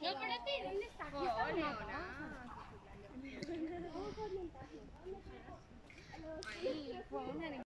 No, para ti, ¿dónde está? Aquí está oh, no, no.